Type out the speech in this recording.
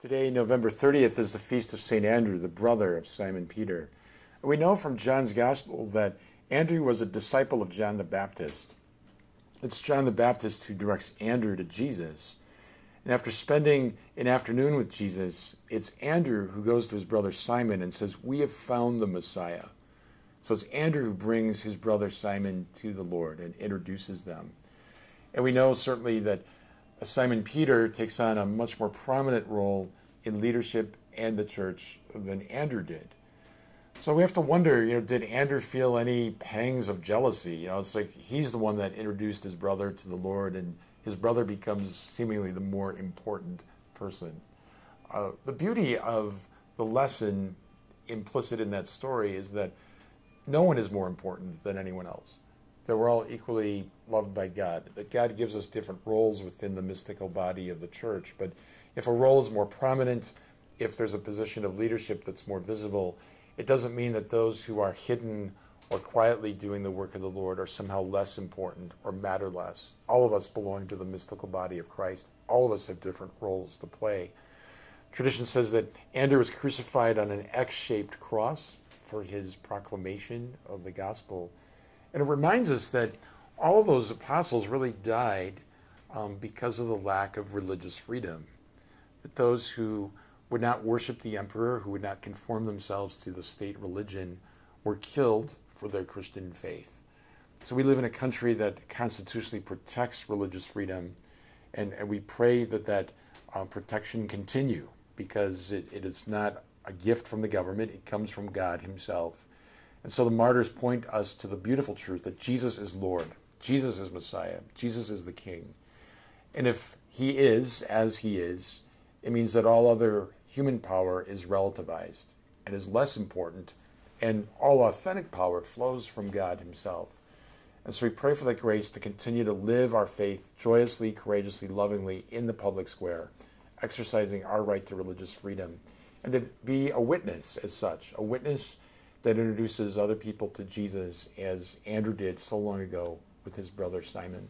Today, November 30th, is the feast of St. Andrew, the brother of Simon Peter. We know from John's Gospel that Andrew was a disciple of John the Baptist. It's John the Baptist who directs Andrew to Jesus. And after spending an afternoon with Jesus, it's Andrew who goes to his brother Simon and says, We have found the Messiah. So it's Andrew who brings his brother Simon to the Lord and introduces them. And we know certainly that Simon Peter takes on a much more prominent role in leadership and the church than Andrew did. So we have to wonder, you know, did Andrew feel any pangs of jealousy? You know, it's like he's the one that introduced his brother to the Lord, and his brother becomes seemingly the more important person. Uh, the beauty of the lesson implicit in that story is that no one is more important than anyone else that we're all equally loved by God, that God gives us different roles within the mystical body of the church. But if a role is more prominent, if there's a position of leadership that's more visible, it doesn't mean that those who are hidden or quietly doing the work of the Lord are somehow less important or matter less. All of us belong to the mystical body of Christ. All of us have different roles to play. Tradition says that Andrew was crucified on an X shaped cross for his proclamation of the gospel. And it reminds us that all those apostles really died um, because of the lack of religious freedom. That those who would not worship the emperor, who would not conform themselves to the state religion, were killed for their Christian faith. So we live in a country that constitutionally protects religious freedom, and, and we pray that that uh, protection continue because it, it is not a gift from the government, it comes from God Himself. And so the martyrs point us to the beautiful truth that Jesus is Lord, Jesus is Messiah, Jesus is the King. And if he is as he is, it means that all other human power is relativized and is less important, and all authentic power flows from God himself. And so we pray for that grace to continue to live our faith joyously, courageously, lovingly in the public square, exercising our right to religious freedom, and to be a witness as such, a witness that introduces other people to Jesus, as Andrew did so long ago with his brother Simon.